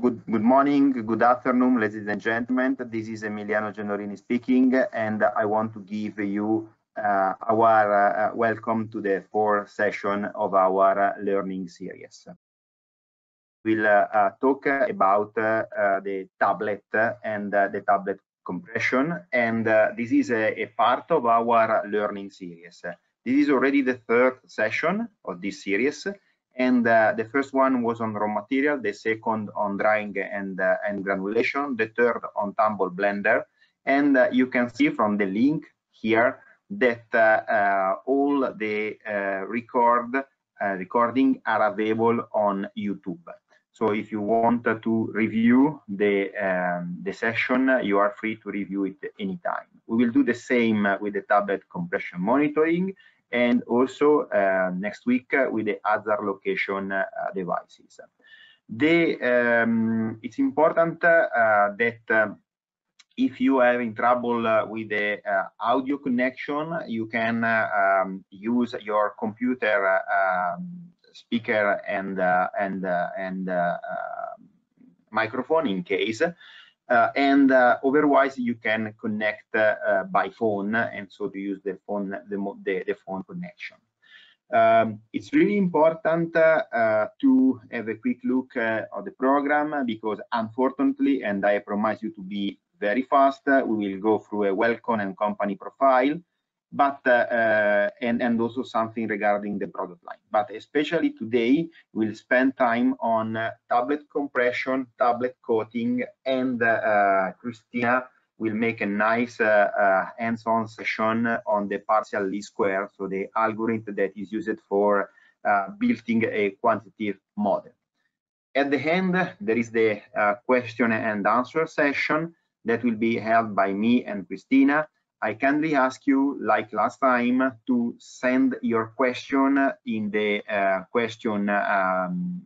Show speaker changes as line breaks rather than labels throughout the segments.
good, good morning, good afternoon, ladies and gentlemen. This is Emiliano Genorini speaking, and I want to give you uh, our uh, welcome to the fourth session of our uh, learning series. We'll uh, uh, talk about uh, the tablet and the tablet compression, and this is a, a, part of our learning series. This is already the third session of this series, and uh, the first one was on raw material, the second on drying and, uh, and granulation, the third on tumble blender. And uh, you can see from the link here that uh, uh, all the uh, record recording are available on YouTube. So if you want to review the, um, the session, you are free to review it anytime. We will do the same with the tablet compression monitoring and also uh, next week uh, with the other location uh, devices. The, um, it's important that if you are having trouble uh, with the uh, audio connection, you can uh, um, use your computer um, speaker and and and microphone in case. Uh, and uh, otherwise you can connect uh, by phone and so to use the phone the, the, the phone connection. Um, it's really important uh, to have a quick look uh, at the program because unfortunately and i promise you to be very fast we will go through a welcome and company profile but uh, uh, and and also something regarding the product line but especially today we'll spend time on uh, tablet compression tablet coating and christina will make a nice uh, uh, hands-on session on the partial least square, so the algorithm that is used for uh, building a quantitative model. At the end, there is the question and answer session that will be held by me and Christina. I kindly ask you, like last time, to send your question in the uh, question um,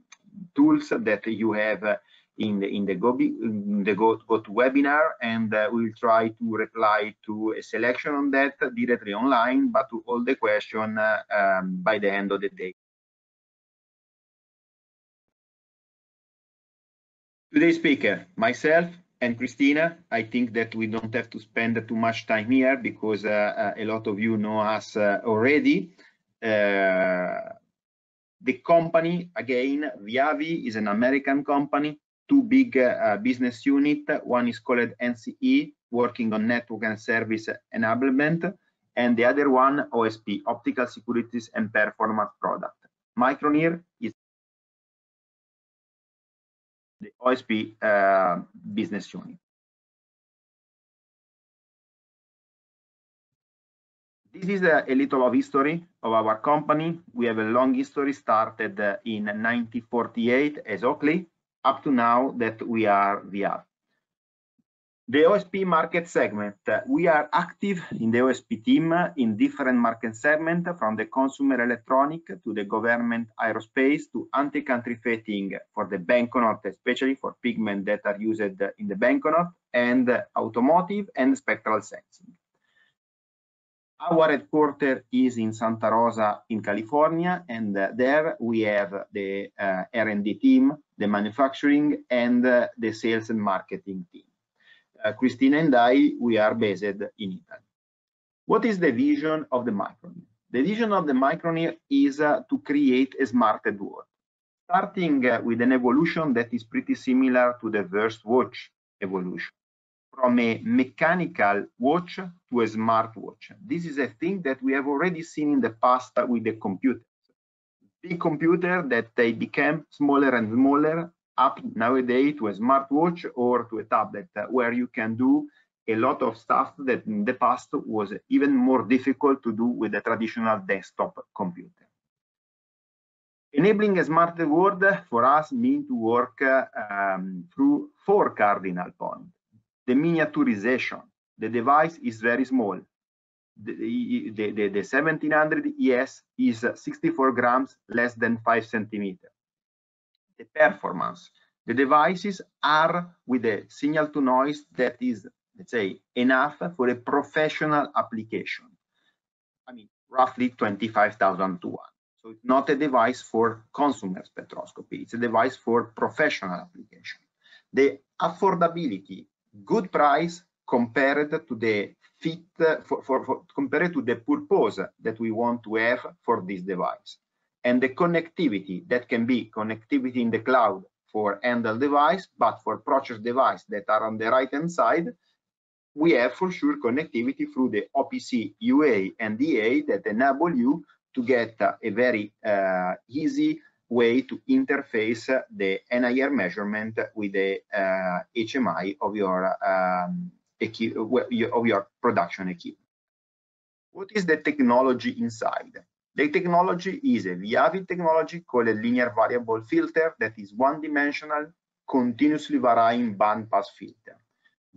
tools that you have in the in the go in the go, go to webinar, and uh, we will try to reply to a selection on that directly online, but to all the question uh, um, by the end of the day. Today's speaker, myself, and Christina, I think that we don't have to spend too much time here because uh, uh, a lot of you know us uh, already. Uh, the company, again, Viavi is an American company, two big uh, business unit. One is called NSE, working on network and service enablement, and the other one, OSP, Optical Securities and Performance Product. MicroNIR is the OSP uh, business unit. This is a, a, little of history of our company. We have a long history started uh, in 1948 as Oakley up to now that we are Viavi. The OSP market segment. We are active in the OSP team in different market segments, from the consumer electronic to the government aerospace to anti-counterfeiting for the banknote, especially for pigment that are used in the banknote, and automotive and spectral sensing. Our headquarters is in Santa Rosa in California, and there we have the uh, R&D team, the manufacturing, and uh, the sales and marketing team. Uh, Christina and I, we are based in Italy. What is the vision of the MicroNIR? The vision of the MicroNIR is uh, to create a smarted world, starting uh, with an evolution that is pretty similar to the first watch evolution, from a mechanical watch to a smart watch. This is a thing that we have already seen in the past with the computer. Big computer that they became smaller and smaller up nowadays to a smartwatch or to a tablet uh, where you can do a lot of stuff that in the past was even more difficult to do with a traditional desktop computer. Enabling a smarter world for us means to work um, through four cardinal points. The miniaturization. The device is very small. The, the, the, the 1700 ES is 64 grams, less than 5 centimeters the performance. The devices are with a signal to noise that is, let's say, enough for a professional application. I mean, roughly 25,000 to 1. So it's not a device for consumer spectroscopy. It's a device for professional application. the affordability, good price compared to the fit for, for, for compared to the purpose that we want to have for this device and the connectivity that can be connectivity in the cloud for handle device but for process device that are on the right hand side we have for sure connectivity through the OPC UA and DA that enable you to get a very uh, easy way to interface the NIR measurement with the uh, HMI of your um, of your production equipment. What is the technology inside? The technology is a VIAVI technology called a linear variable filter that is one-dimensional, continuously varying bandpass filter.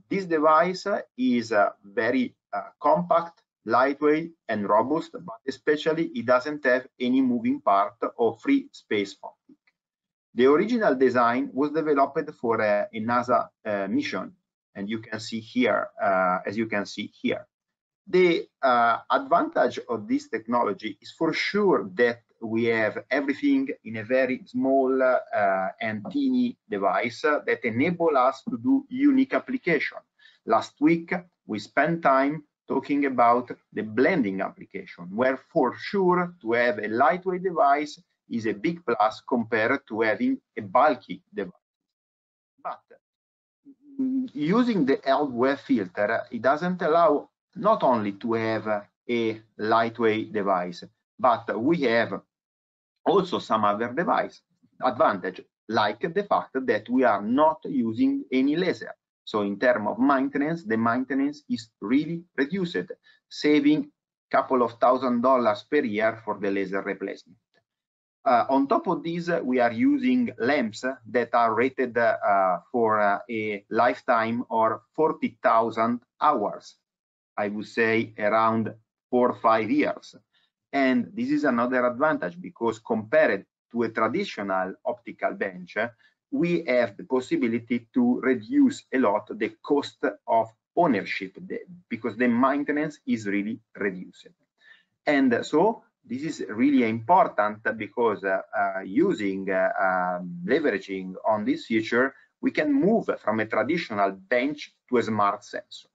This device is uh, very uh, compact, lightweight, and robust, but especially it doesn't have any moving part or free space optic. The original design was developed for a, a NASA uh, mission, and you can see here, uh, as you can see here. The uh, advantage of this technology is for sure that we have everything in a very small uh, and teeny device that enable us to do unique application. Last week, we spent time talking about the blending application, where for sure to have a lightweight device is a big plus compared to having a bulky device. But mm, using the LVF filter, it doesn't allow not only to have a lightweight device, but we have also some other device advantage, like the fact that we are not using any laser. So in terms of maintenance, the maintenance is really reduced, saving a couple of thousand dollars per year for the laser replacement. Uh, on top of this, we are using lamps that are rated uh, for uh, a lifetime or 40,000 hours. I would say around four or five years. And this is another advantage because compared to a traditional optical bench, we have the possibility to reduce a lot the cost of ownership because the maintenance is really reduced. And so this is really important because uh, uh, using, uh, leveraging on this feature, we can move from a traditional bench to a smart sensor.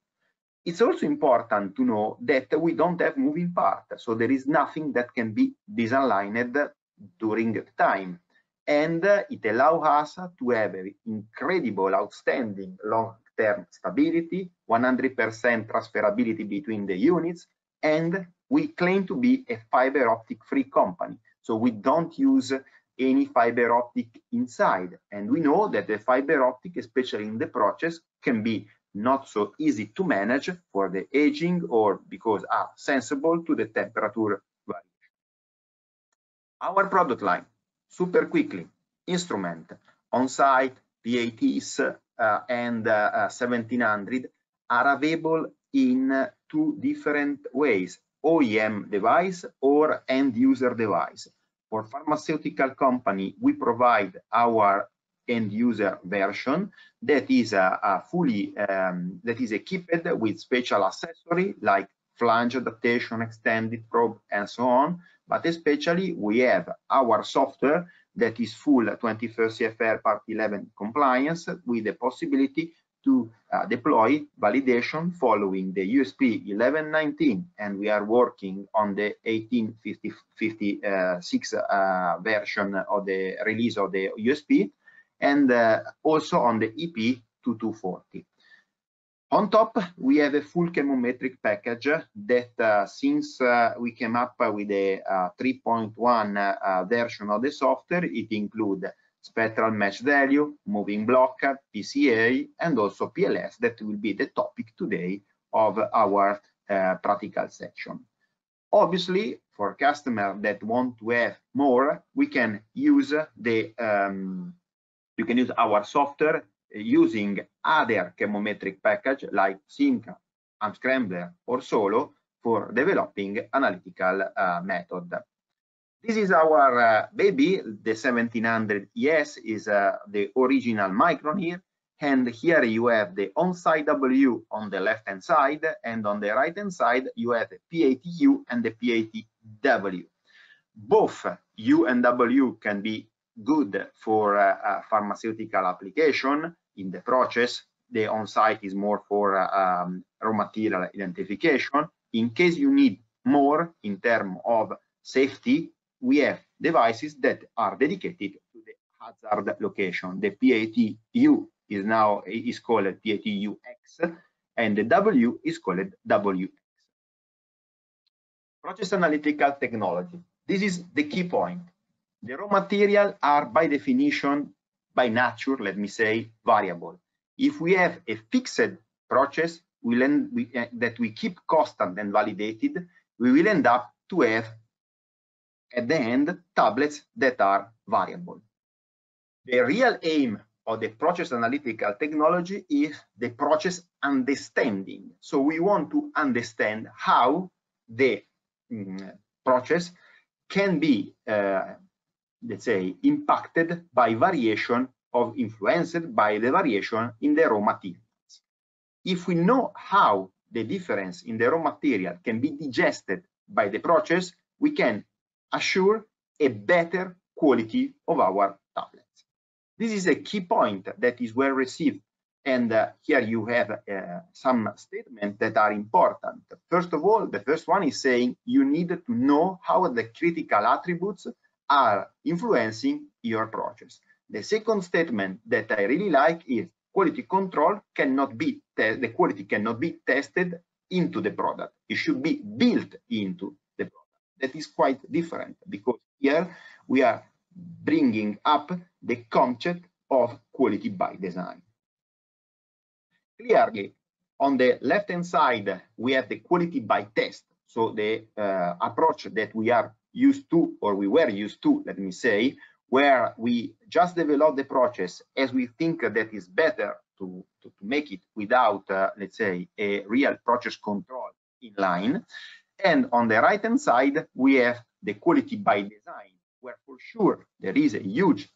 It's also important to know that we don't have moving part, so there is nothing that can be disaligned during time. And uh, it allows us to have an incredible, outstanding long-term stability, 100% transferability between the units, and we claim to be a fiber optic free company. So we don't use any fiber optic inside. And we know that the fiber optic, especially in the process, can be not so easy to manage for the aging or because are sensible to the temperature variation. Our product line, super quickly, instrument, on-site, PATs, uh, and uh, 1700 are available in two different ways, OEM device or end user device. For pharmaceutical company, we provide our end user version that is a, a fully um, that is equipped with special accessory like flange adaptation, extended probe, and so on. But especially we have our software that is full 21st CFR Part 11 compliance with the possibility to uh, deploy validation following the USP 1119 and we are working on the 1856 uh, version of the release of the USP and uh, also on the EP 2240. On top, we have a full chemometric package that uh, since uh, we came up with a uh, 3.1 uh, version of the software, it includes spectral match value, moving block, PCA, and also PLS that will be the topic today of our uh, practical section. Obviously, for customers that want to have more, we can use the um, you can use our software uh, using other chemometric package like Simca, Unscrambler, or Solo for developing analytical uh, method. This is our uh, baby, the 1700 ES is uh, the original MicroNIR. And here you have the on-site W on the left-hand side, and on the right-hand side, you have the PATU and the PATW. Both U and W can be good for pharmaceutical application in the process. The on-site is more for um, raw material identification. In case you need more in terms of safety, we have devices that are dedicated to the hazard location. The PATU is now is called PATUX, and the W is called WX. Process analytical technology. This is the key point. The raw material are by definition, by nature, let me say, variable. If we have a fixed process we end, we, uh, that we keep constant and validated, we will end up to have at the end tablets that are variable. The real aim of the process analytical technology is the process understanding. So we want to understand how the um, process can be, uh, let's say, impacted by variation of influenced by the variation in the raw materials. If we know how the difference in the raw material can be digested by the process, we can assure a better quality of our tablets. This is a key point that is well received. And uh, here you have uh, some statements that are important. First of all, the first one is saying you need to know how the critical attributes are influencing your process. The second statement that I really like is quality control cannot be, the quality cannot be tested into the product. It should be built into the product. that is quite different because here we are bringing up the concept of quality by design. Clearly, on the left-hand side, we have the quality by test. So the uh, approach that we are used to, or we were used to, let me say, where we just develop the process as we think that is better to, to, to make it without, uh, let's say, a real process control in line. And on the right hand side, we have the quality by design, where for sure there is a huge,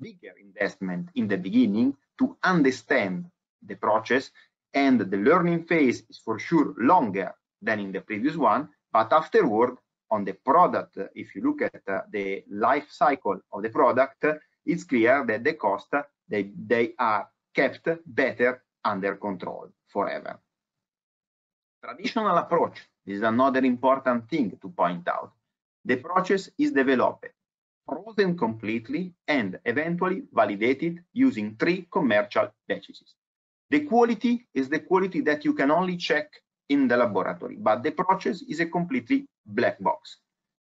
bigger investment in the beginning to understand the process. And the learning phase is for sure longer than in the previous one. But afterward, on the product, if you look at uh, the life cycle of the product, it's clear that the cost, they, they are kept better under control forever. Traditional approach is another important thing to point out. The process is developed, frozen completely, and eventually validated using three commercial batches. The quality is the quality that you can only check in the laboratory, but the process is a completely black box.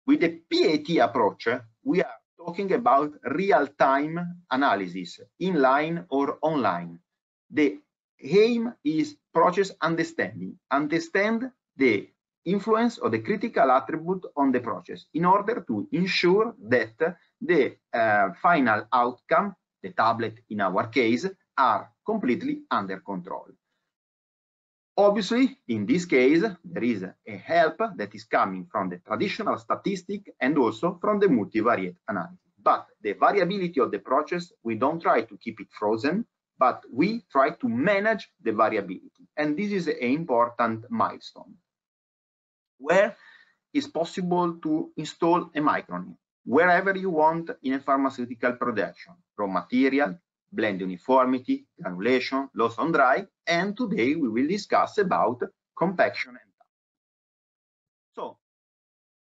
With the PAT approach, we are talking about real-time analysis, inline or online. The aim is process understanding, understand the influence of the critical attribute on the process in order to ensure that the uh, final outcome, the tablet in our case, are completely under control. Obviously, in this case, there is a help that is coming from the traditional statistic and also from the multivariate analysis. But the variability of the process, we don't try to keep it frozen, but we try to manage the variability. And this is an important milestone where it's possible to install a MicroNIR wherever you want in a pharmaceutical production, raw material, blend uniformity, granulation, loss on dry, and today we will discuss about compaction and So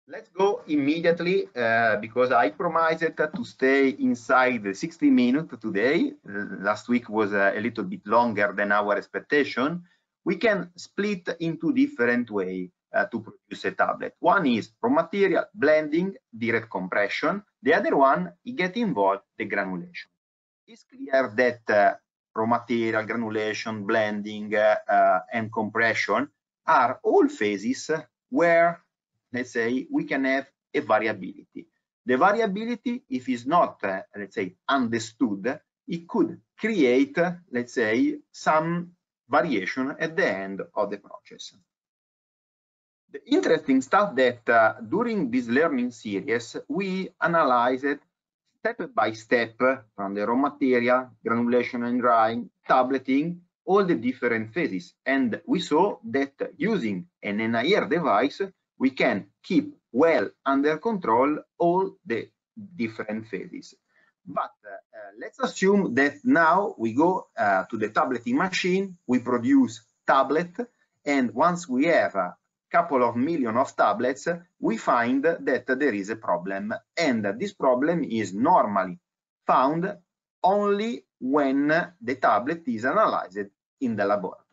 let's go immediately uh, because I promised to stay inside the 60 minutes today. Uh, last week was uh, a little bit longer than our expectation. We can split into different ways uh, to produce a tablet. One is raw material, blending, direct compression. The other one, get involved the granulation. It's clear that uh, raw material, granulation, blending, uh, uh, and compression are all phases where, let's say, we can have a variability. The variability, if it's not, uh, let's say, understood, it could create, let's say, some variation at the end of the process. The interesting stuff that uh, during this learning series, we analyzed step by step from the raw material, granulation and drying, tableting, all the different phases. And we saw that using an NIR device, we can keep well under control all the different phases. But uh, let's assume that now we go uh, to the tableting machine, we produce tablet, and once we have a couple of million of tablets, we find that there is a problem. And this problem is normally found only when the tablet is analyzed in the laboratory.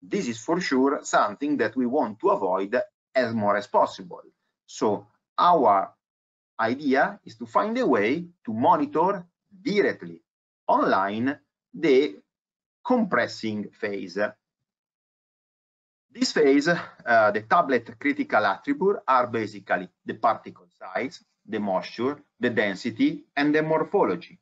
This is for sure something that we want to avoid as more as possible. So our idea is to find a way to monitor directly online the compressing phase. This phase, uh, the tablet critical attribute are basically the particle size, the moisture, the density, and the morphology.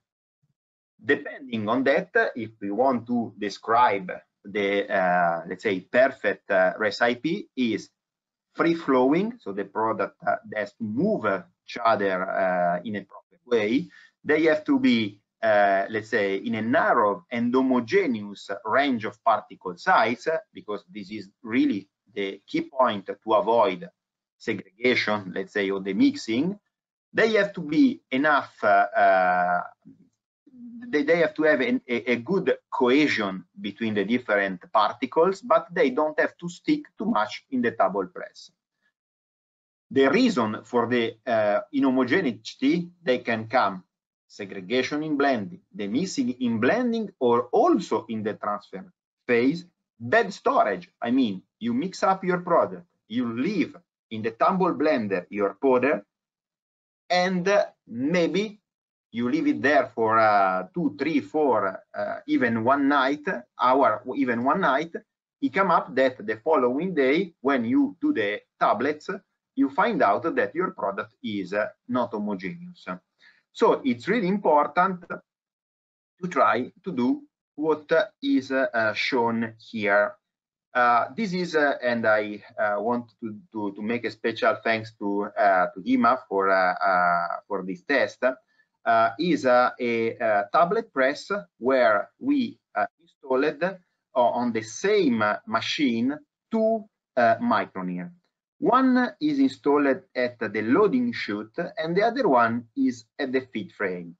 Depending on that, if we want to describe the, uh, let's say, perfect uh, recipe is free flowing, so the product uh, move each other uh, in a proper way. They have to be, uh, let's say, in a narrow and homogeneous range of particle size, because this is really the key point to avoid segregation, let's say, or the mixing. They have to be enough uh, they, they have to have a, a, good cohesion between the different particles, but they don't have to stick too much in the table press. The reason for the uh, inhomogeneity, they can come segregation in blending, the missing in blending, or also in the transfer phase, bad storage. I mean, you mix up your product, you leave in the tumble blender your powder, and uh, maybe you leave it there for uh, two, three, four, uh, even one night, hour, even one night, it come up that the following day, when you do the tablets, you find out that your product is uh, not homogeneous. So it's really important to try to do what is uh, shown here. Uh, this is, uh, and I uh, want to, to, to, make a special thanks to, uh, to Dima for, uh, for this test is a, a, tablet press where we installed on the same machine two uh. One is installed at the loading chute and the other one is at the feed frame.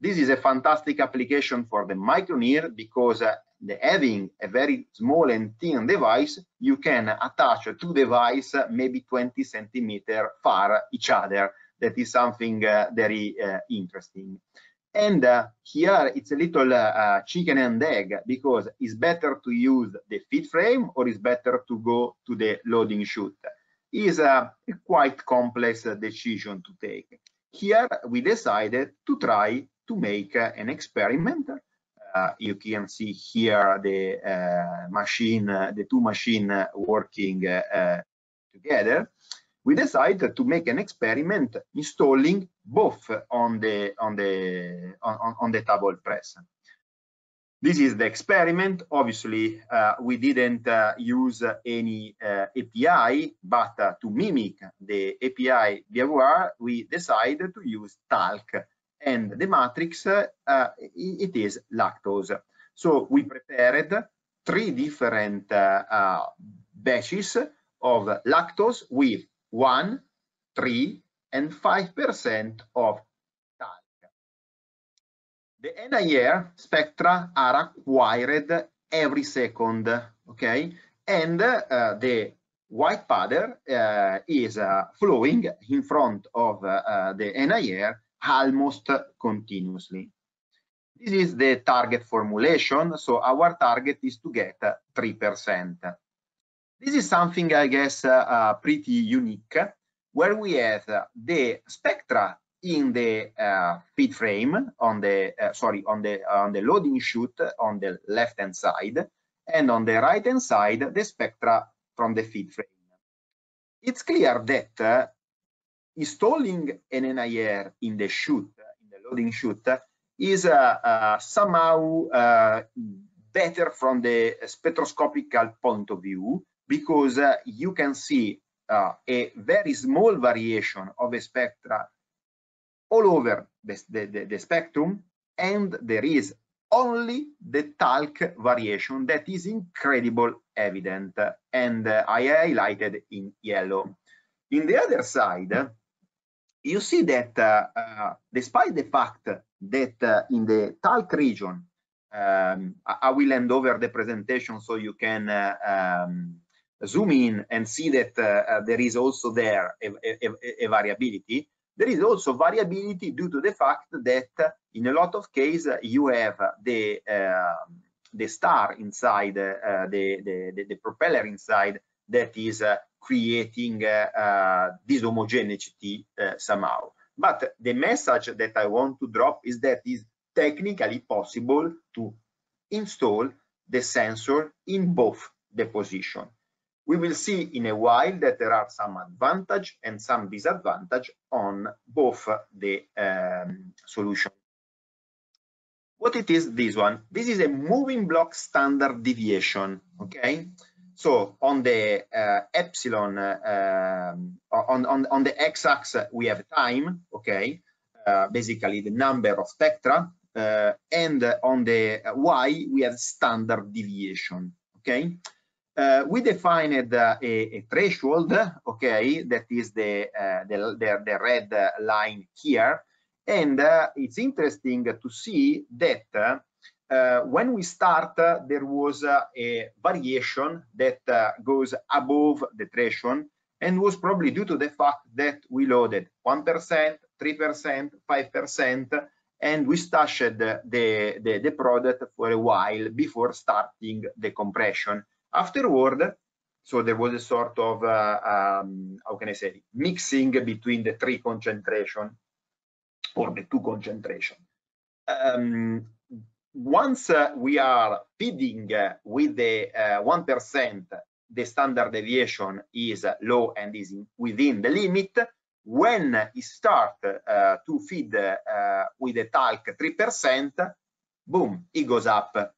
This is a fantastic application for the MicroNIR because uh, the, having a very small and thin device, you can attach two devices maybe 20 centimeter far each other that is something uh, very uh, interesting. And uh, here it's a little chicken and egg because it's better to use the feed frame or it's better to go to the loading chute. Is a quite complex decision to take. Here we decided to try to make an experiment uh, you can see here the uh, machine, uh, the two machine working together we decided to make an experiment installing both on the on the on, on the table press. This is the experiment. Obviously, uh, we didn't uh, use any uh, API, but uh, to mimic the API behavior, we decided to use talc. And the matrix, uh, it is lactose. So we prepared three different batches of lactose with 1, 3, and 5% of. The NIR spectra are acquired every second, okay? And uh, the white powder uh, is uh, flowing in front of uh, the NIR almost continuously. This is the target formulation, so our target is to get 3%. This is something, I guess, uh, uh, pretty unique, where we have uh, the spectra in the uh, feed frame on the uh, sorry on the on the loading chute on the left hand side and on the right hand side the spectra from the feed frame. It's clear that uh, installing an NIR in the chute in the loading chute is somehow better from the spectroscopical point of view because uh, you can see uh, a very small variation of a spectra all over the, the, the, spectrum and there is only the talc variation that is incredible evident and uh, I highlighted in yellow. In the other side, you see that uh, uh, despite the fact that uh, in the talc region, um, I, will hand over the presentation so you can uh, um, zoom in and see that uh, there is also there a, a, a, variability. There is also variability due to the fact that in a lot of cases you have the um, the star inside uh, the, the, the propeller inside that is uh, creating uh, this homogeneity somehow. But the message that I want to drop is that it's technically possible to install the sensor in both the position. We will see in a while that there are some advantage and some disadvantage on both the um, solution. What it is this one? This is a moving block standard deviation, okay? So on the uh, epsilon, uh, on, on, on the x-axis, we have time, okay? Uh, basically the number of spectra. Uh, and on the y, we have standard deviation, okay? Uh, we defined uh, a, a, threshold, okay, that is the, the, the, the, red line here. And it's interesting to see that uh, when we start, uh, there was uh, a variation that uh, goes above the threshold and was probably due to the fact that we loaded 1%, 3%, 5%, and we stashed the, the, the product for a while before starting the compression. Afterward, so there was a sort of, uh, um, how can I say, mixing between the three concentration or the two concentration. Um, once uh, we are feeding uh, with the 1%, uh, the standard deviation is low and is in, within the limit. When it start uh, to feed uh, with the talc 3%, boom, it goes up.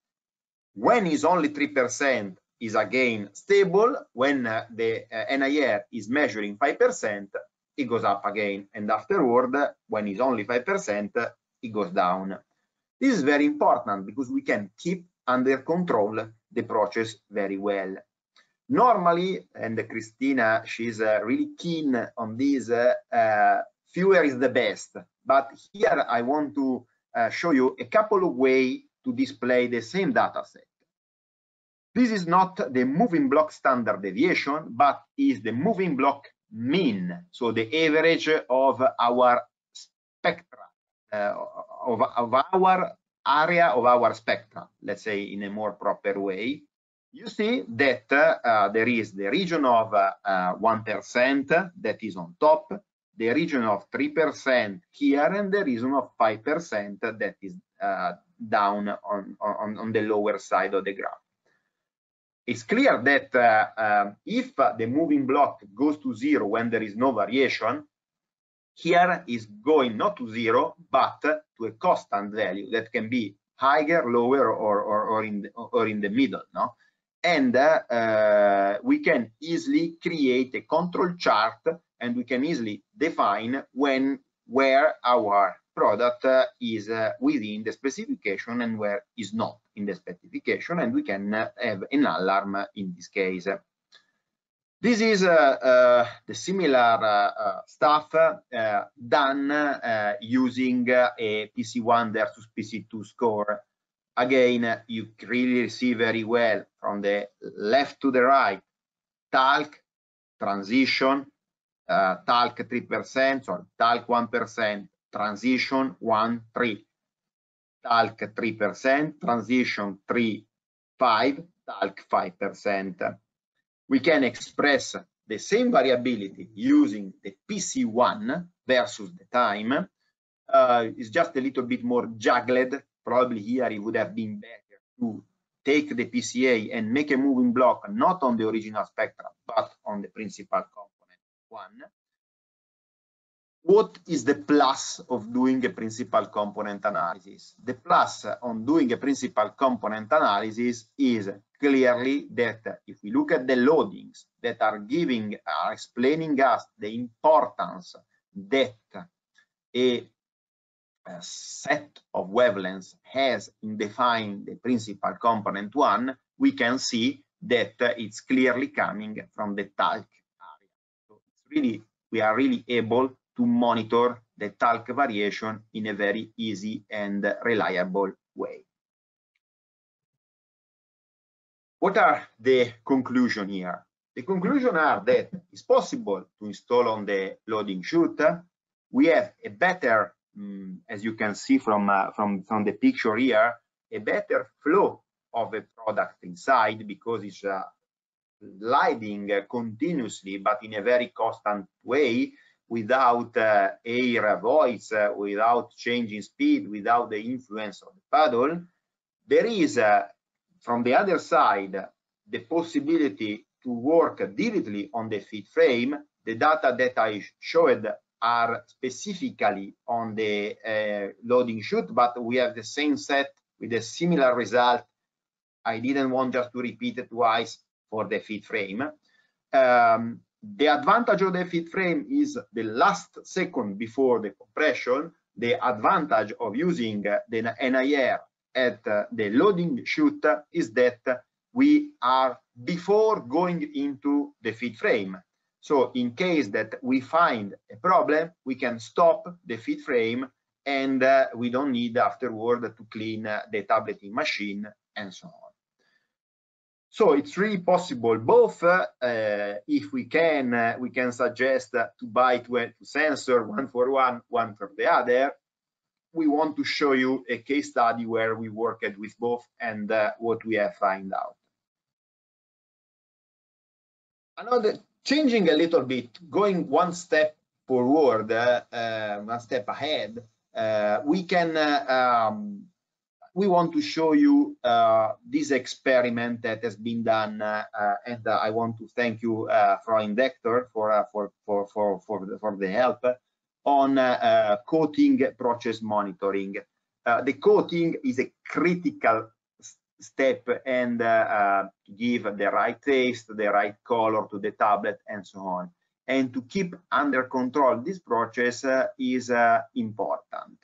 When it's only 3%, is again stable. When uh, the NIR is measuring 5%, it goes up again. And afterward, when it's only 5%, it goes down. This is very important because we can keep under control the process very well. Normally, and Christina, she's uh, really keen on this, uh, uh, fewer is the best. But here I want to uh, show you a couple of ways to display the same data set. This is not the moving block standard deviation, but is the moving block mean, so the average of our spectra uh, of, of our area of our spectra, let's say in a more proper way, you see that uh, there is the region of 1% uh, that is on top, the region of 3% here, and the region of 5% that is uh, down on, on, on, the lower side of the graph. It's clear that uh, uh, if the moving block goes to zero when there is no variation, here is going not to zero, but to a constant value that can be higher, lower, or, or, or, in, the, or in the middle. No? And uh, uh, we can easily create a control chart and we can easily define when where our product uh, is uh, within the specification and where is not in the specification and we can uh, have an alarm in this case. This is uh, uh, the similar uh, stuff done using a PC1 versus PC2 score. Again, you really see very well from the left to the right, talc, transition, uh, talc 3%, or talc 1%, transition 1, 3, talc 3%, transition 3, 5, talc 5% we can express the same variability using the PC1 versus the time. Uh, it's just a little bit more juggled. Probably here it would have been better to take the PCA and make a moving block not on the original spectrum, but on the principal component one what is the plus of doing a principal component analysis? The plus on doing a principal component analysis is clearly that if we look at the loadings that are giving, are explaining us the importance that a, a set of wavelengths has in defining the principal component one, we can see that it's clearly coming from the it's really, we are really able to monitor the talc variation in a very easy and reliable way. What are the conclusion here? The conclusion are that it's possible to install on the loading chute. We have a better, um, as you can see from, uh, from, from the picture here, a better flow of a product inside because it's uh, gliding continuously, but in a very constant way, without uh, air voids, uh, without changing speed, without the influence of the paddle. There is, uh, from the other side, the possibility to work directly on the feed frame. The data that I showed are specifically on the uh, loading chute, but we have the same set with a similar result. I didn't want just to repeat it twice for the feed frame. Um, the advantage of the feed frame is the last second before the compression. The advantage of using the NIR at the loading chute is that we are before going into the feed frame. So in case that we find a problem, we can stop the feed frame and uh, we don't need afterward to clean uh, the tableting machine and so on. So it's really possible both uh, if we can uh, we can suggest to buy two, sensor one for one one for the other. We want to show you a case study where we worked with both and uh, what we have find out. Another changing a little bit, going one step forward, uh, uh, one step ahead. Uh, we can um, we want to show you uh, this experiment that has been done, uh, uh, and uh, I want to thank you, uh, Freund-Vector, for, uh, for, for, for, for, the, for the help on coating process monitoring. the coating is a critical step and give the right taste, the right color to the tablet, and so on. And to keep under control this process is important.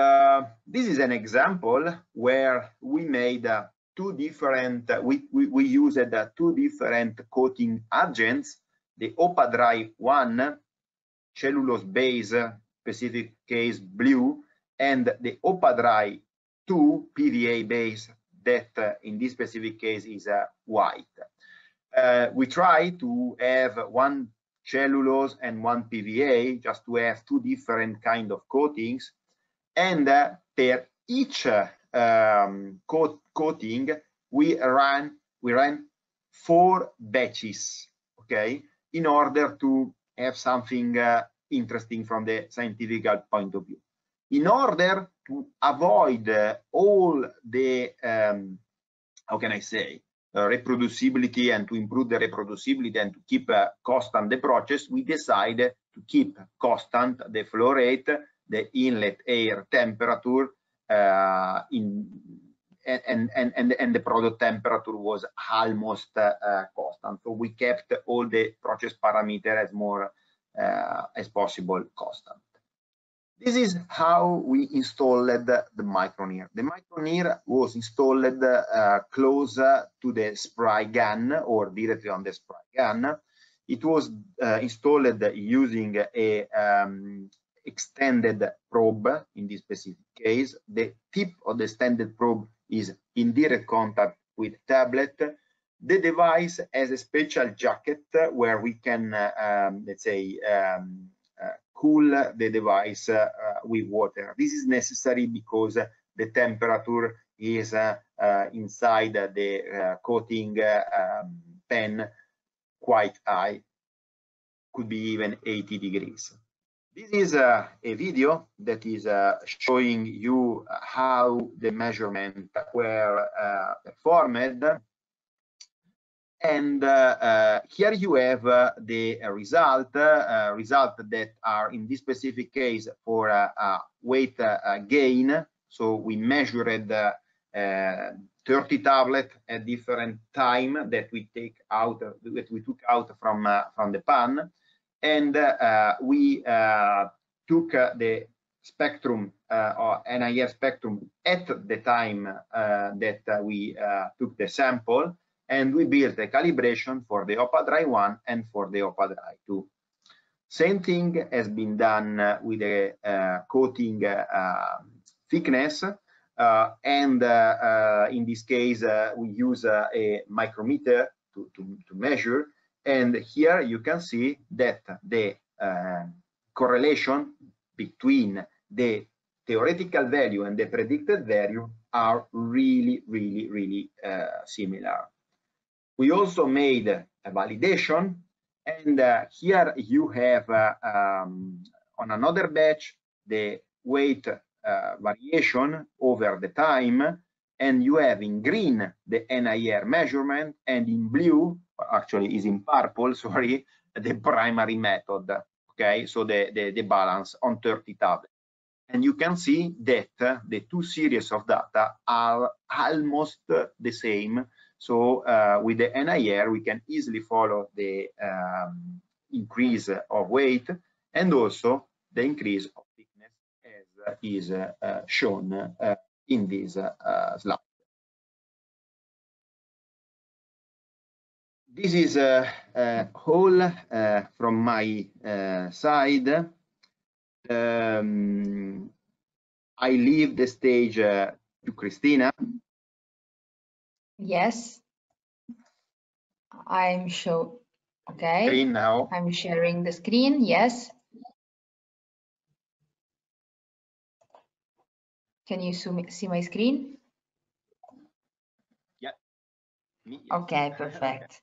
Uh, this is an example where we made uh, two different, uh, we, we, we, used uh, two different coating agents, the Opadry one, cellulose base, specific case blue, and the Opadry 2 PVA base that uh, in this specific case is white. we try to have one cellulose and one PVA just to have two different kind of coatings and per each um, coating we run we ran four batches okay in order to have something uh, interesting from the scientific point of view. In order to avoid uh, all the um, how can i say uh, reproducibility and to improve the reproducibility and to keep uh, constant the process we decided to keep constant the flow rate the inlet air temperature uh, in and, and, and, and the product temperature was almost uh, constant. So we kept all the process parameter as more uh, as possible constant. This is how we installed the MicroNIR. The MicroNIR was installed uh, close to the spray gun or directly on the spray gun. It was uh, installed using a um, extended probe in this specific case. The tip of the extended probe is in direct contact with tablet. The device has a special jacket where we can, uh, um, let's say, um, uh, cool the device uh, with water. This is necessary because the temperature is uh, uh, inside the uh, coating um, pen quite high, could be even 80 degrees. This is a, a video that is uh, showing you how the measurements were uh, performed. And uh, uh here you have uh, the result, uh, result that are in this specific case for weight gain. So we measured 30 tablet at different time that we take out, that we took out from, from the pan and uh, we uh, took uh, the spectrum or NIR spectrum at the time that we took the sample and we built a calibration for the Opadry 1 and for the Opadry 2. Same thing has been done with a coating thickness. Uh, and uh, uh, in this case, we use a micrometer to, to, to, measure. And here you can see that the correlation between the theoretical value and the predicted value are really, really, really uh, similar. We also made a validation, and uh, here you have uh, um, on another batch the weight uh, variation over the time and you have in green the NIR measurement and in blue actually is in purple sorry the primary method okay? So the the, the balance on 30 tablets. And you can see that the two series of data are almost the same. So uh, with the NIR we can easily follow the um, increase of weight and also the increase of thickness as is uh, shown uh, in this uh, slide. This is a whole uh, from my uh, side. Um, I leave the stage uh, to Christina.
Yes, I'm show. Okay.
Screen now.
I'm sharing the screen. Yes. Can you see my screen?
Yeah.
Okay, perfect.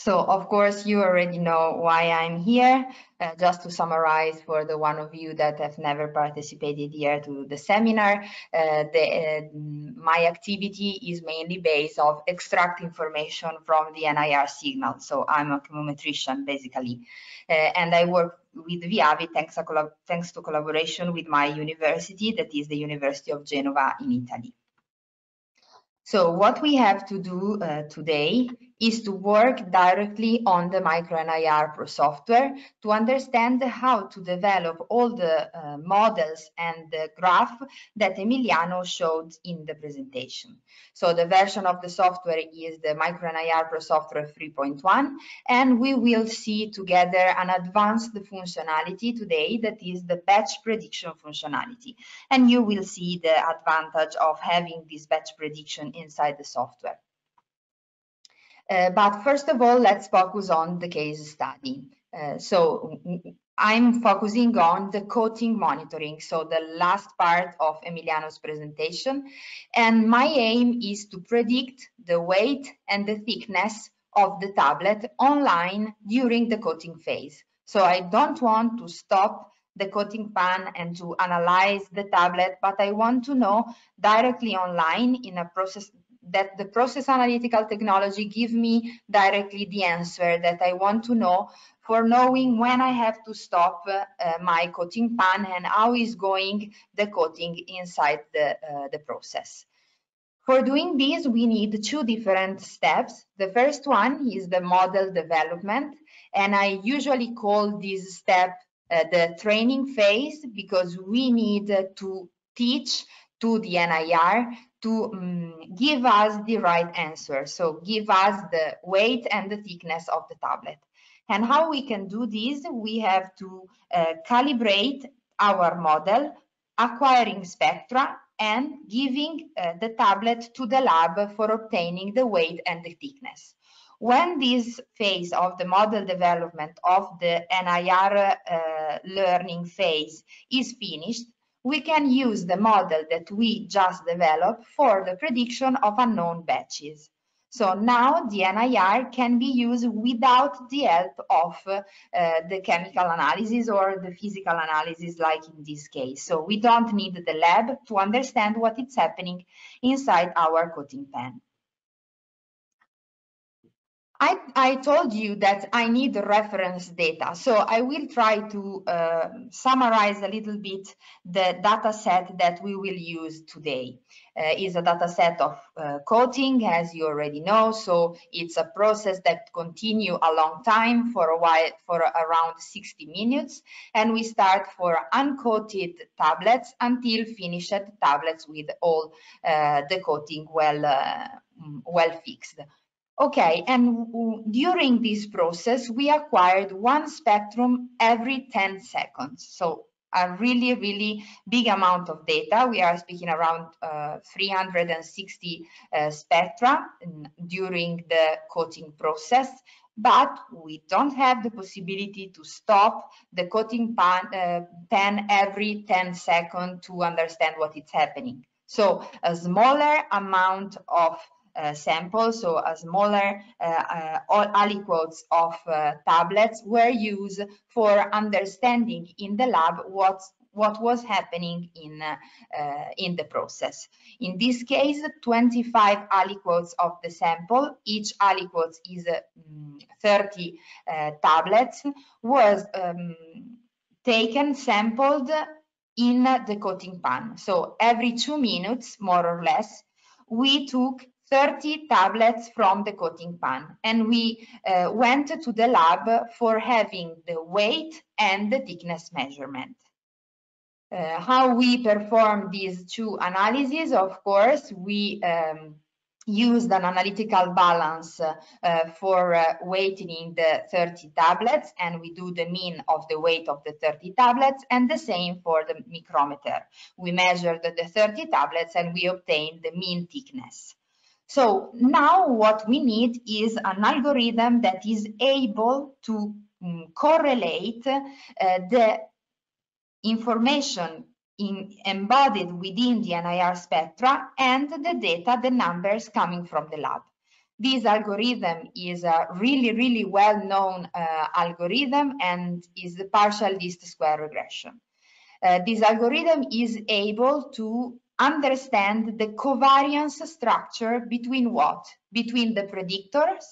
So, of course, you already know why I'm here. Uh, just to summarize for the one of you that have never participated here to the seminar, uh, the, uh, my activity is mainly based of extract information from the NIR signal. So I'm a chemometrician, basically. Uh, and I work with Viavi thanks, thanks to collaboration with my university, that is the University of Genova in Italy. So what we have to do uh, today is to work directly on the MicroNIR Pro software to understand how to develop all the uh, models and the graph that Emiliano showed in the presentation. So the version of the software is the MicroNIR Pro software 3.1, and we will see together an advanced functionality today that is the batch prediction functionality. And you will see the advantage of having this batch prediction inside the software. Uh, but first of all, let's focus on the case study. Uh, so I'm focusing on the coating monitoring, so the last part of Emiliano's presentation. And my aim is to predict the weight and the thickness of the tablet online during the coating phase. So I don't want to stop the coating pan and to analyze the tablet, but I want to know directly online in a process that the process analytical technology give me directly the answer that I want to know for knowing when I have to stop uh, my coating pan and how is going the coating inside the, uh, the process. For doing this, we need two different steps. The first one is the model development, and I usually call this step uh, the training phase because we need to teach to the NIR to um, give us the right answer. So give us the weight and the thickness of the tablet. And how we can do this, we have to uh, calibrate our model, acquiring spectra and giving uh, the tablet to the lab for obtaining the weight and the thickness. When this phase of the model development of the NIR uh, learning phase is finished, we can use the model that we just developed for the prediction of unknown batches. So now the NIR can be used without the help of uh, the chemical analysis or the physical analysis like in this case. So we don't need the lab to understand what is happening inside our coating pan. I, I, told you that I need reference data, so I will try to uh, summarize a little bit the data set that we will use today. Uh, is a data set of uh, coating, as you already know, so it's a process that continue a long time for a while, for around 60 minutes, and we start for uncoated tablets until finished tablets with all uh, the coating well, uh, well fixed. Okay, and during this process, we acquired one spectrum every 10 seconds. So a really, really big amount of data. We are speaking around uh, 360 uh, spectra during the coating process, but we don't have the possibility to stop the coating pan, uh, pen every 10 seconds to understand what is happening. So a smaller amount of uh, samples, so a smaller uh, uh, aliquots of uh, tablets were used for understanding in the lab what's what was happening in uh, in the process. In this case, 25 aliquots of the sample, each aliquot is um, 30 uh, tablets, was um, taken, sampled in the coating pan. So every two minutes, more or less, we took 30 tablets from the coating pan and we uh, went to the lab for having the weight and the thickness measurement. Uh, how we perform these two analyses, of course, we um, used an analytical balance uh, for uh, weighting the 30 tablets and we do the mean of the weight of the 30 tablets and the same for the micrometer. We measured the 30 tablets and we obtained the mean thickness. So now what we need is an algorithm that is able to um, correlate uh, the information in, embodied within the NIR spectra and the data, the numbers coming from the lab. This algorithm is a really, really well-known uh, algorithm and is the partial least square regression. Uh, this algorithm is able to understand the covariance structure between what? Between the predictors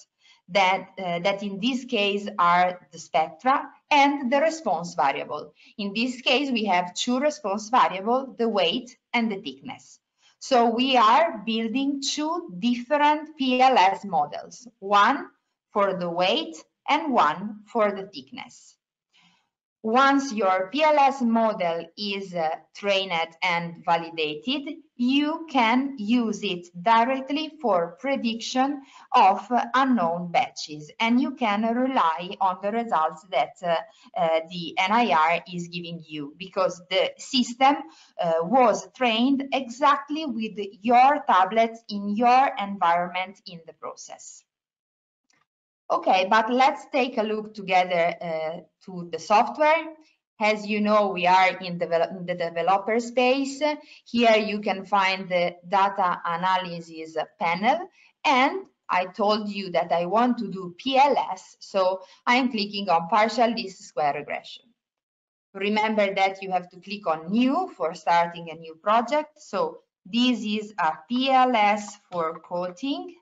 that, uh, that in this case are the spectra and the response variable. In this case, we have two response variable, the weight and the thickness. So we are building two different PLS models, one for the weight and one for the thickness. Once your PLS model is uh, trained and validated, you can use it directly for prediction of uh, unknown batches and you can rely on the results that uh, uh the NIR is giving you because the system uh, was trained exactly with your tablets in your environment in the process. Okay, but let's take a look together uh, to the software. As you know, we are in, develop in the developer space. Here you can find the data analysis panel and I told you that I want to do PLS, so I'm clicking on partial least square regression. Remember that you have to click on new for starting a new project. So this is a PLS for coating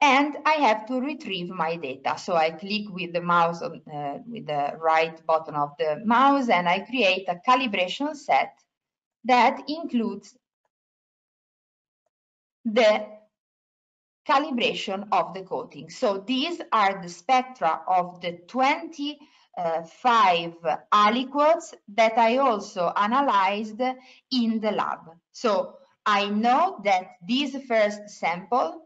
and I have to retrieve my data. So I click with the mouse on, uh, with the right button of the mouse and I create a calibration set that includes the calibration of the coating. So these are the spectra of the 25 uh, aliquots that I also analyzed in the lab. So I know that this first sample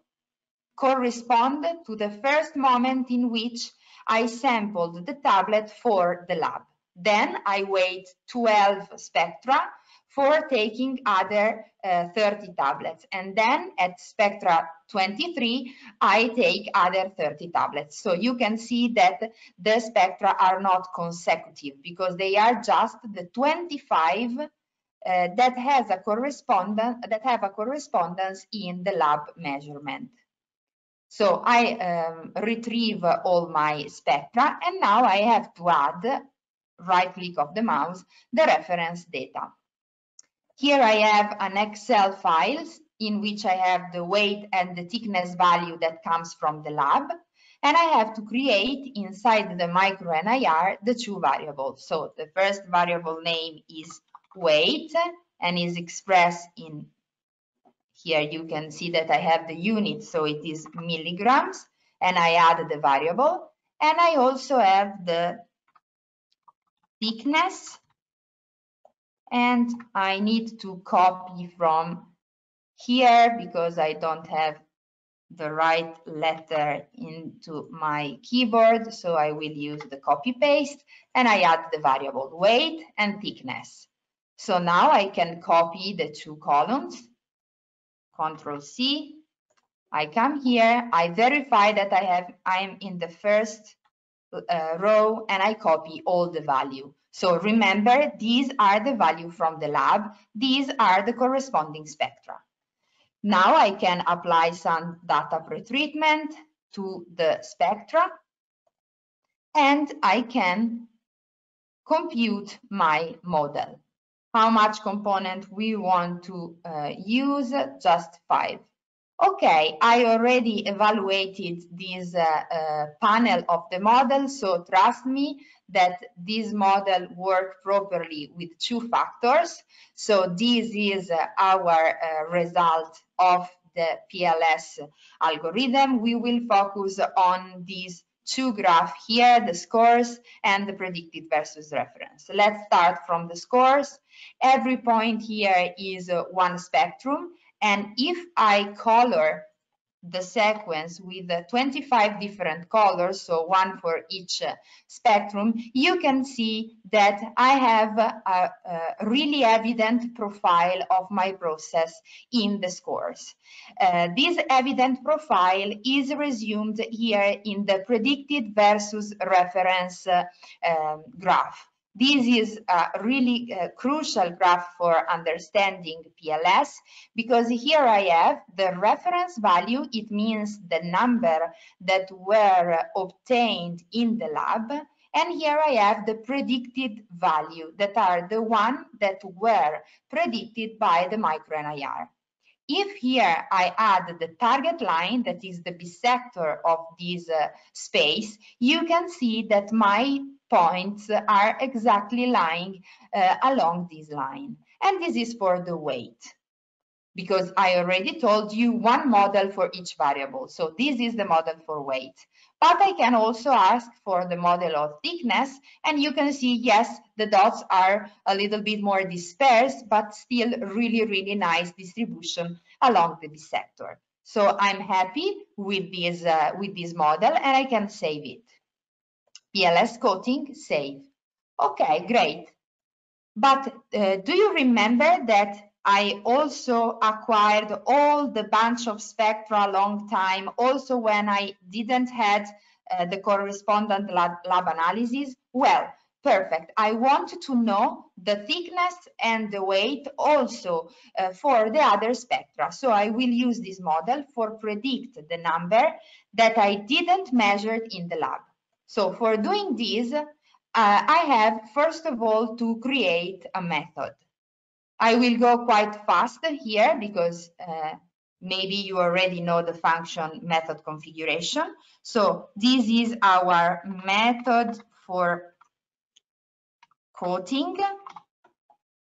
correspond to the first moment in which I sampled the tablet for the lab. Then I wait 12 spectra for taking other uh, 30 tablets. And then at spectra 23, I take other 30 tablets. So you can see that the spectra are not consecutive because they are just the 25 uh, that has a that have a correspondence in the lab measurement. So I um, retrieve all my spectra and now I have to add, right click of the mouse, the reference data. Here I have an Excel file in which I have the weight and the thickness value that comes from the lab. And I have to create inside the MicroNIR the two variables. So the first variable name is weight and is expressed in here you can see that I have the unit, so it is milligrams, and I add the variable. And I also have the thickness, and I need to copy from here because I don't have the right letter into my keyboard. So I will use the copy paste and I add the variable weight and thickness. So now I can copy the two columns, Control C. I come here, I verify that I have, I'm in the first uh, row and I copy all the value. So remember, these are the value from the lab. These are the corresponding spectra. Now I can apply some data pretreatment to the spectra and I can compute my model. How much component we want to uh, use? Just five. Okay, I already evaluated this uh, uh, panel of the model, so trust me that this model work properly with two factors. So this is our uh, result of the PLS algorithm. We will focus on these two graph here, the scores and the predicted versus reference. So Let's start from the scores. Every point here is uh, one spectrum and if I color the sequence with the 25 different colors, so one for each uh, spectrum, you can see that I have a, a, really evident profile of my process in the scores. Uh, this evident profile is resumed here in the predicted versus reference uh, um, graph. This is a really uh, crucial graph for understanding PLS because here I have the reference value. It means the number that were obtained in the lab. And here I have the predicted value that are the one that were predicted by the MicroNIR. If here I add the target line, that is the bisector of this uh, space, you can see that my points are exactly lying uh, along this line. And this is for the weight because I already told you one model for each variable. So this is the model for weight. But I can also ask for the model of thickness and you can see, yes, the dots are a little bit more dispersed, but still really, really nice distribution along the bisector. So I'm happy with this, uh, with this model and I can save it. PLS coating, save. Okay, great. But uh, do you remember that I also acquired all the bunch of spectra a long time, also when I didn't had uh, the correspondent lab, lab analysis? Well, perfect. I want to know the thickness and the weight also uh, for the other spectra. So I will use this model for predict the number that I didn't measure in the lab. So for doing this, uh, I have first of all to create a method. I will go quite fast here because uh, maybe you already know the function method configuration. So this is our method for coating.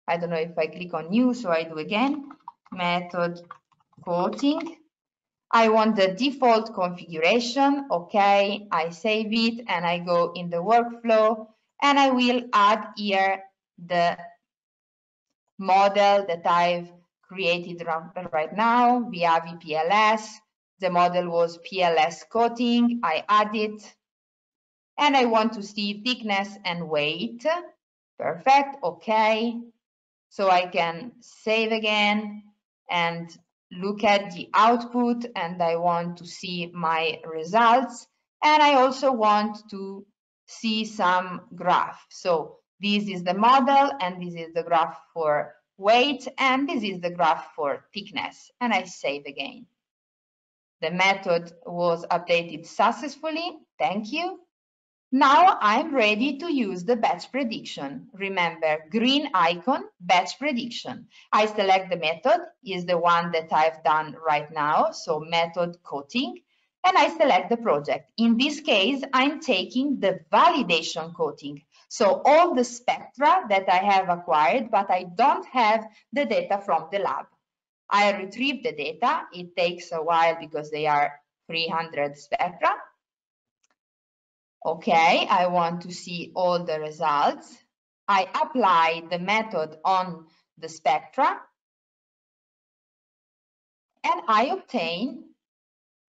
I don't know if I click on new, so I do again. Method coating. I want the default configuration. Okay, I save it and I go in the workflow and I will add here the model that I've created right now via VPLS. The model was PLS coating. I add it and I want to see thickness and weight. Perfect. Okay. So I can save again and look at the output and I want to see my results. And I also want to see some graph. So this is the model and this is the graph for weight and this is the graph for thickness. And I save again. The method was updated successfully. Thank you. Now I'm ready to use the batch prediction. Remember, green icon, batch prediction. I select the method, is the one that I've done right now, so method coating, and I select the project. In this case, I'm taking the validation coating. So all the spectra that I have acquired, but I don't have the data from the lab. I retrieve the data. It takes a while because they are 300 spectra. Okay, I want to see all the results. I apply the method on the spectra and I obtain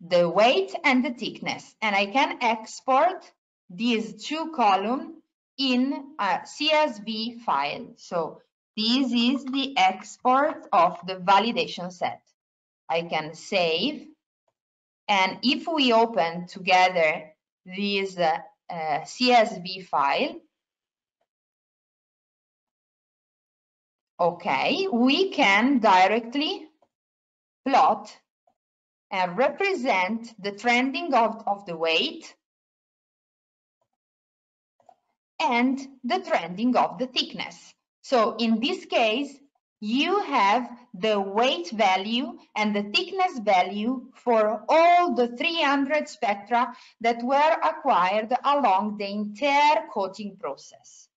the weight and the thickness. And I can export these two columns in a CSV file. So this is the export of the validation set. I can save. And if we open together this uh, uh, CSV file, okay, we can directly plot and represent the trending of, of the weight and the trending of the thickness. So in this case, you have the weight value and the thickness value for all the 300 spectra that were acquired along the entire coating process.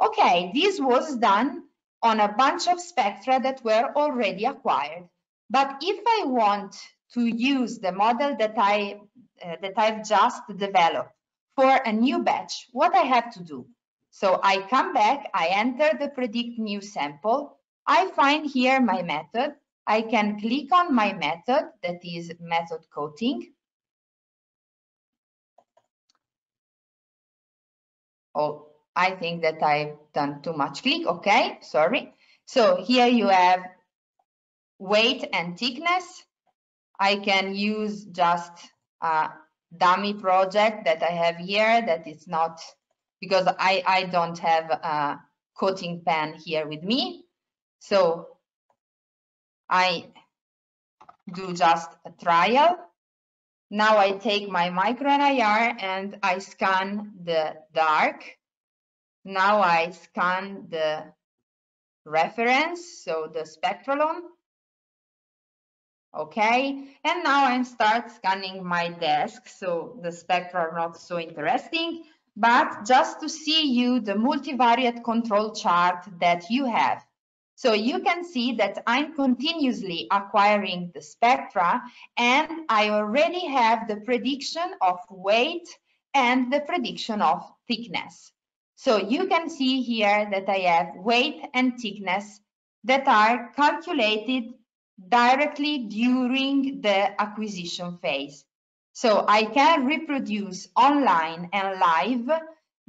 Okay, this was done on a bunch of spectra that were already acquired. But if I want to use the model that I uh, that I've just developed for a new batch, what I have to do. So I come back, I enter the predict new sample, I find here my method. I can click on my method, that is method coating. Oh, I think that I've done too much click. Okay, sorry. So here you have weight and thickness. I can use just a dummy project that I have here that is not because I, I don't have a coating pen here with me. So I do just a trial. Now I take my MicroNIR and I scan the dark. Now I scan the reference, so the Spectralon okay and now i start scanning my desk so the spectra are not so interesting but just to see you the multivariate control chart that you have so you can see that i'm continuously acquiring the spectra and i already have the prediction of weight and the prediction of thickness so you can see here that i have weight and thickness that are calculated directly during the acquisition phase. So I can reproduce online and live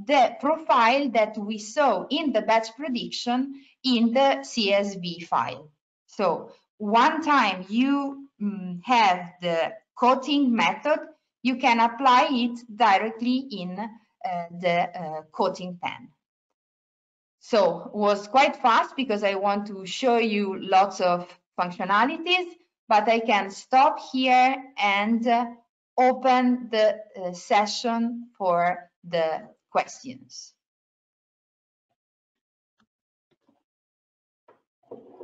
the profile that we saw in the batch prediction in the CSV file. So one time you um, have the coating method, you can apply it directly in uh, the uh, coating pen. So was quite fast because I want to show you lots of functionalities, but I can stop here and uh, open the uh, session for the questions.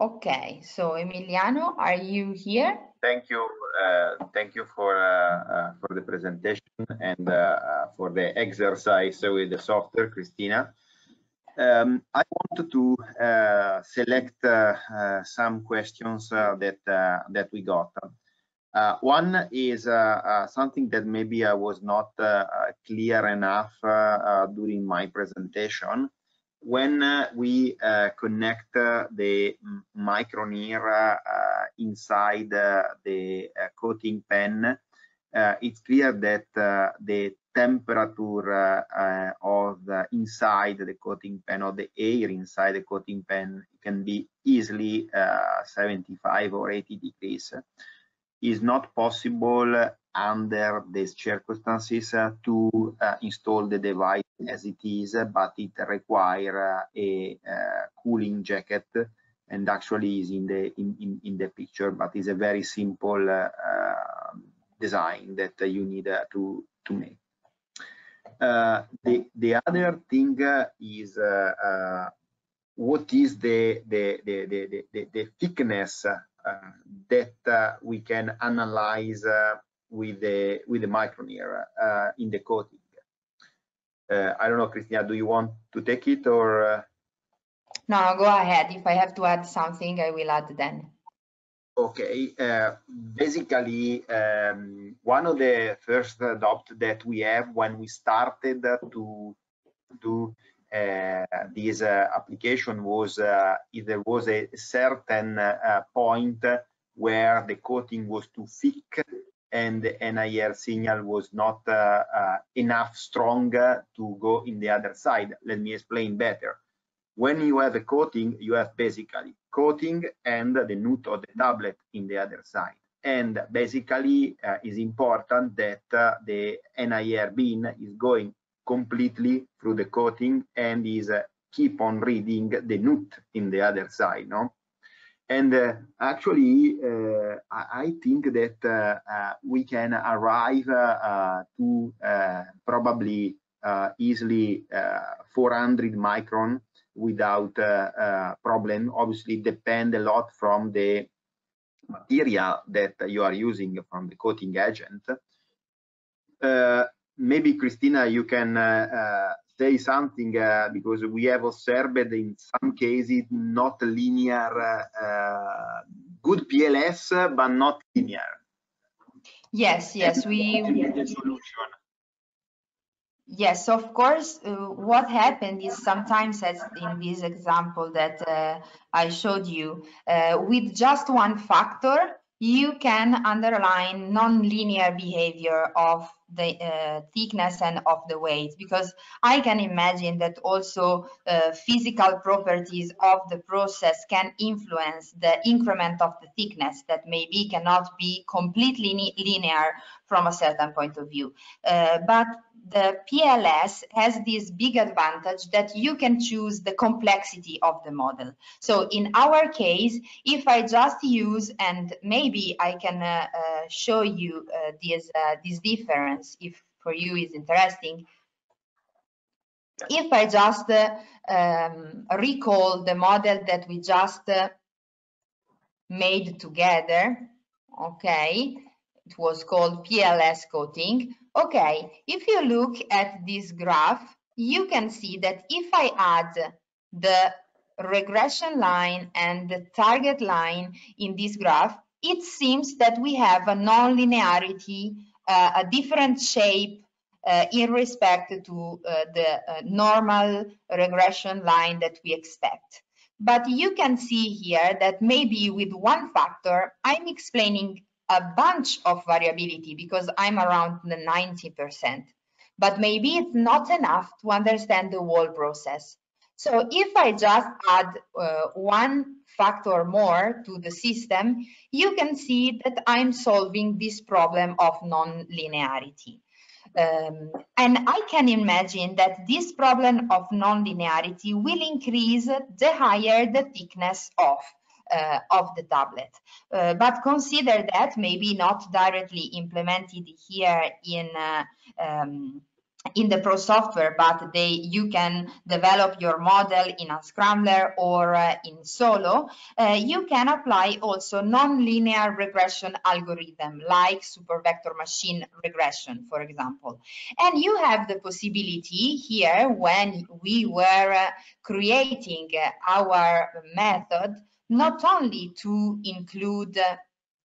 Okay, so Emiliano, are you here?
Thank you. Uh, thank you for uh, uh, for the presentation and uh, uh, for the exercise with the software, Christina. Um, I wanted to uh, select uh, uh, some questions uh, that uh, that we got. Uh, one is something that maybe I was not clear enough during my presentation. When uh, we uh, connect uh, the MicroNIR inside the coating pen, it's clear that the temperature uh, of the inside the coating pen or the air inside the coating pen can be easily uh, 75 or 80 degrees is not possible under these circumstances uh, to uh, install the device as it is but it require a, cooling jacket and actually is in the in, in, in the picture but it's a very simple uh, design that you need uh, to to make. Uh, the the other thing is uh, uh, what is the the the the, the, the thickness that we can analyze with the with the MicroNIR in the coating. I don't know, Christina, do you want to take it or?
No, go ahead. If I have to add something, I will add then.
Okay, uh, basically, um, one of the first adopt that we have when we started to do uh, this uh, application was uh, there was a certain uh, point where the coating was too thick and the NIR signal was not uh, uh, enough strong to go in the other side. Let me explain better. When you have a coating, you have basically coating and the nut of the tablet in the other side. And basically, uh, important that uh, the NIR beam is going completely through the coating and is uh, keep on reading the nut in the other side. No, and uh, actually, uh, I think that uh, uh we can arrive uh, to uh, probably easily 400 micron without problem. Obviously, depend a lot from the material that you are using from the coating agent. Maybe Christina, you can say something uh, because we have observed in some cases not linear, uh, good PLS, but not linear.
Yes, yes, we. Yes, of course. Uh, what happened is sometimes, as in this example that uh, I showed you, uh, with just one factor, you can underline non-linear behavior of the uh, thickness and of the weight because I can imagine that also uh, physical properties of the process can influence the increment of the thickness that maybe cannot be completely linear from a certain point of view. Uh, but the PLS has this big advantage that you can choose the complexity of the model. So in our case, if I just use, and maybe I can uh, uh, show you uh, this, uh, this difference if for you is interesting. If I just uh, um, recall the model that we just uh, made together, okay, it was called PLS coating. Okay, if you look at this graph, you can see that if I add the regression line and the target line in this graph, it seems that we have a non-linearity, a different shape uh, in respect to uh, the uh, normal regression line that we expect. But you can see here that maybe with one factor, I'm explaining a bunch of variability because I'm around the 90%. But maybe it's not enough to understand the whole process. So if I just add uh, one factor more to the system, you can see that I'm solving this problem of non-linearity. Um, and I can imagine that this problem of non-linearity will increase the higher the thickness of uh, of the tablet. Uh, but consider that maybe not directly implemented here in uh, um, in the pro software but they you can develop your model in Unscrambler or uh, in Solo. Uh, you can apply also non-linear regression algorithm like support vector machine regression for example. And you have the possibility here when we were uh, creating our method not only to include uh,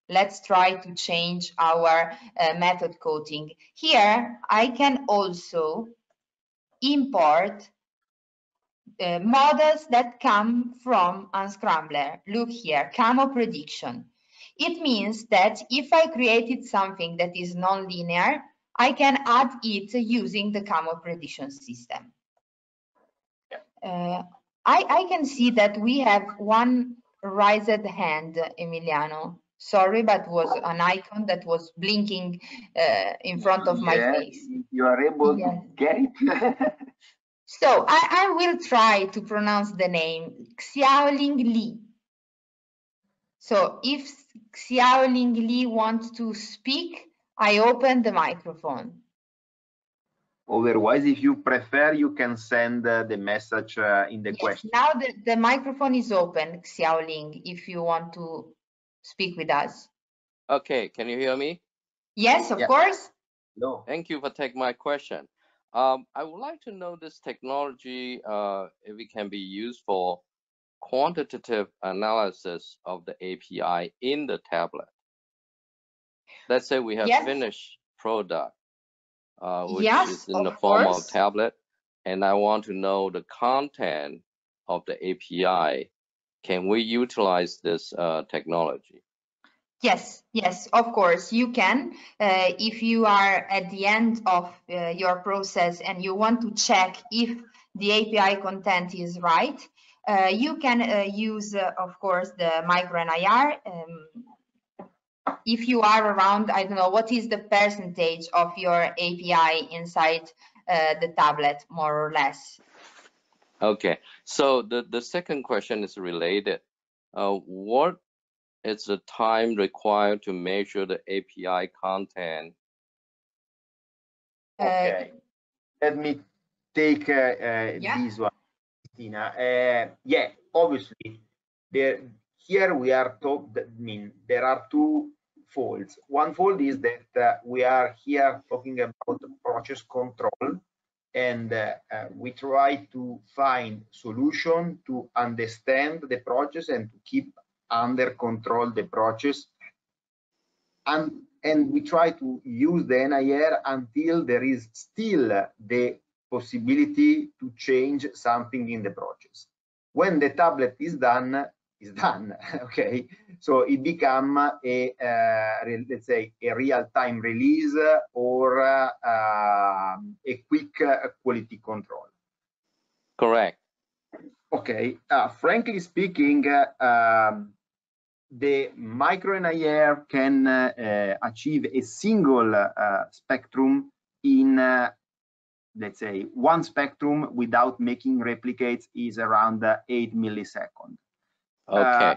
let's try to change our uh, method coating. Here, I can also import uh, models that come from Unscrambler. Look here, CAMO prediction. It means that if I created something that is non-linear, I can add it using the CAMO prediction system. Uh, I, I can see that we have one raised hand, Emiliano. Sorry, but was an icon that was blinking uh, in front of my face.
You are able yes. to get it.
so I, I will try to pronounce the name Xiaoling Li. So if Xiaoling Li wants to speak, I open the microphone.
Otherwise, if you prefer, you can send uh, the message uh, in the yes, question.
Now the, the microphone is open, Xiaoling, if you want to speak with us.
Okay, can you hear me?
Yes, of course.
No. Thank you for taking my question. Um, I would like to know this technology, uh, if it can be used for quantitative analysis of the API in the tablet. Let's say we have yes. finished product uh, which yes, is in the form course. of tablet, and I want to know the content of the API. Can we utilize this uh, technology?
Yes, yes, of course you can. Uh, if you are at the end of uh, your process and you want to check if the API content is right, uh, you can uh, use, uh, of course, the MicroNIR. Um, if you are around, I don't know, what is the percentage of your API inside uh, the tablet, more or less?
Okay, so the, the second question is related. what is the time required to measure the API content?
Okay, let me take uh, uh, yeah. this one, Tina. Uh, yeah, obviously, there here we are told that I mean there are two folds. One fold is that uh, we are here talking about process control, and uh, uh, we try to find solution to understand the process and to keep under control the process and and we try to use the NIR until there is still the possibility to change something in the process. When the tablet is done, is done, okay? So it become a, uh, let's say, a real-time release or uh, uh, a quick uh, quality control.
Correct.
Okay, uh, frankly speaking, uh, um, the MicroNIR can uh, achieve a single uh, spectrum in, uh, let's say, one spectrum without making replicates is around 8 milliseconds.
Okay.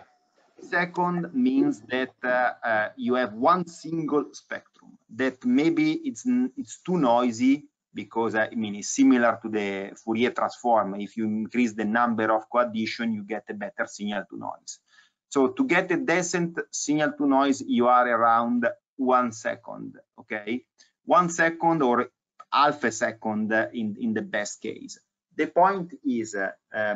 second means that you have one single spectrum that maybe it's it's too noisy because I mean it's similar to the Fourier transform. If you increase the number of coaddition, you get a better signal to noise. So to get a decent signal to noise, you are around one second, okay? One second or half a second in, in the best case. The point is, uh, uh,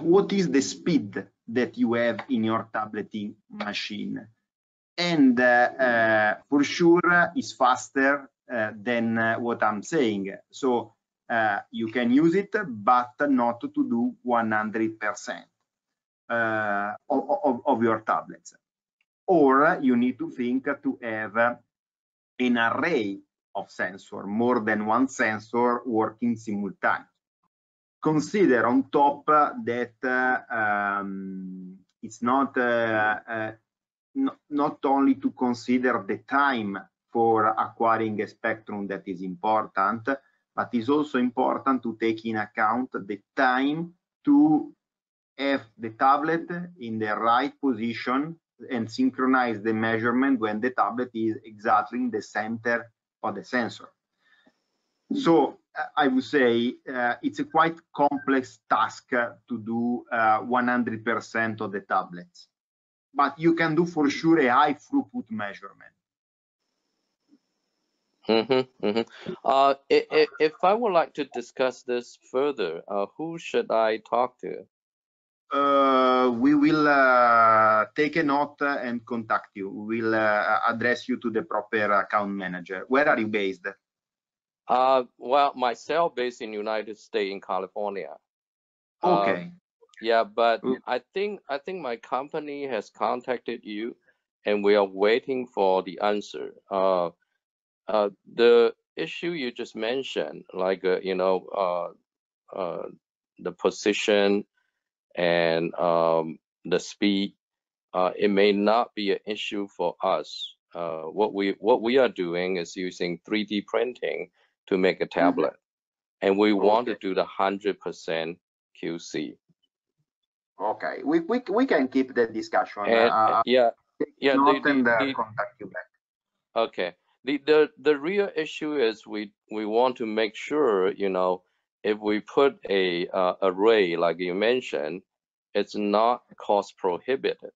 what is the speed that you have in your tableting machine? And uh, uh for sure is faster uh, than uh, what I'm saying. So you can use it, but not to do 100% uh, of, of, your tablets. Or you need to think to have an array of sensor, more than one sensor working simultaneously. Consider on top that um, it's not, uh, uh, not only to consider the time for acquiring a spectrum that is important, but it's also important to take in account the time to have the tablet in the right position and synchronize the measurement when the tablet is exactly in the center of the sensor. So I would say uh, it's a quite complex task to do 100% uh, of the tablets, but you can do for sure a high throughput measurement.
Mm -hmm, mm -hmm. Uh, if, if, I would like to discuss this further, uh, who should I talk to?
uh, we will uh, take a note and contact you. We will uh, address you to the proper account manager. Where are you based?
Uh, well, myself based in United States in California.
Okay.
yeah, but I think I think my company has contacted you, and we are waiting for the answer. Uh, uh, the issue you just mentioned, like you know, uh, the position and um, the speed, uh, it may not be an issue for us. Uh, what we what we are doing is using 3D printing to make a mm-hmm. tablet, and we want to do the 100% QC.
Okay, we, we we can keep the discussion.
And, uh, yeah, yeah.
The, the, the, contact you back.
Okay. The the the real issue is we we want to make sure you know if we put a uh, array like you mentioned, it's not cost prohibitive.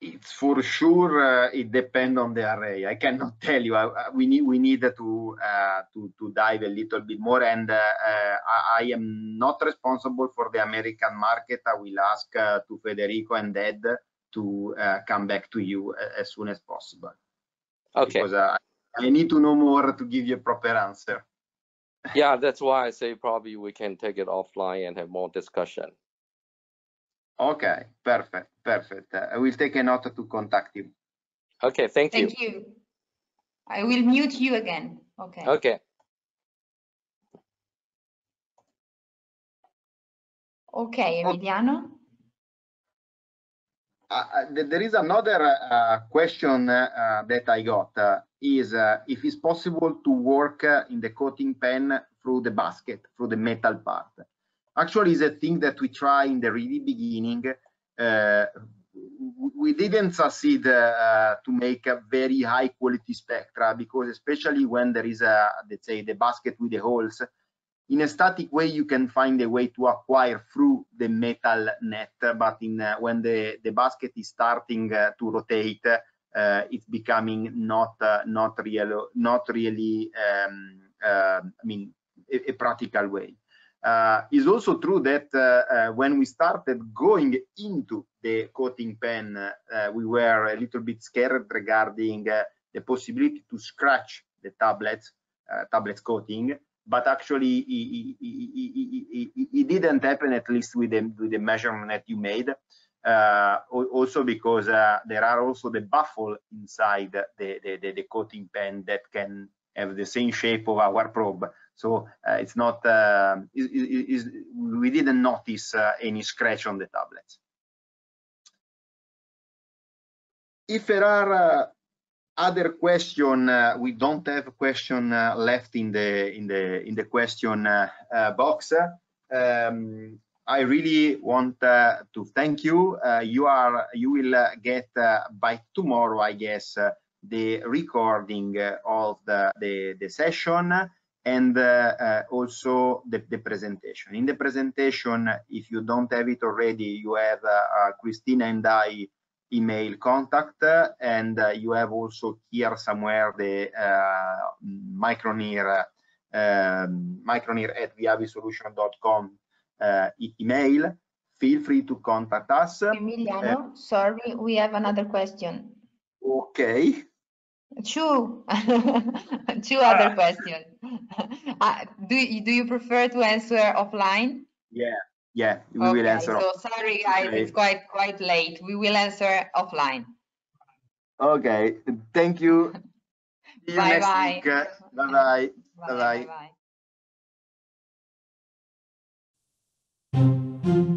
It's for sure. Uh, it depends on the array. I cannot tell you. I, we need we need to uh, to to dive a little bit more. And uh, uh I, I, am not responsible for the American market. I will ask uh, to Federico and Ed to uh, come back to you as soon as possible.
Okay.
Because I need to know more to give you a proper answer
yeah, that's why I say probably we can take it offline and have more discussion.
Okay, perfect, perfect. Uh, I will take a note to contact you.
Okay, thank you.
Thank you. I will mute you again. Okay.
Okay.
Okay, Emiliano.
Uh, there is another uh, question uh, that I got is if it's possible to work in the coating pen through the basket, through the metal part. Actually, it's a thing that we try in the really beginning. we didn't succeed to make a very high quality spectra because especially when there is a, let's say, the basket with the holes, in a static way you can find a way to acquire through the metal net but in uh, when the the basket is starting uh, to rotate uh, it's becoming not uh, not real not really um, uh, i mean a, a, practical way uh, it's also true that when we started going into the coating pen we were a little bit scared regarding the possibility to scratch the tablets tablets coating but actually it, didn't happen at least with the, with the measurement that you made. Uh, also because uh, there are also the baffle inside the, the, the, the, coating pen that can have the same shape of our probe. So uh, it's not, uh, we didn't notice uh, any scratch on the tablets. If there are uh, other question uh, we don't have a question uh, left in the in the in the question uh, box um, i really want to thank you you are you will get by tomorrow i guess the recording of the, the, the session and also the, the presentation. In the presentation if you don't have it already you have christina and i email contact and uh, you have also here somewhere the uh, MicroNIR um, MicroNIR at viavisolution.com uh, email. Feel free to contact us.
Emiliano, sorry we have another question.
Okay
two two other questions uh, do, do you prefer to answer offline
yeah yeah, we
okay,
will answer.
So sorry, guys, it's quite quite late. We will answer offline.
Okay, thank you.
See you bye next bye. week.
Bye bye. Bye bye. bye, -bye.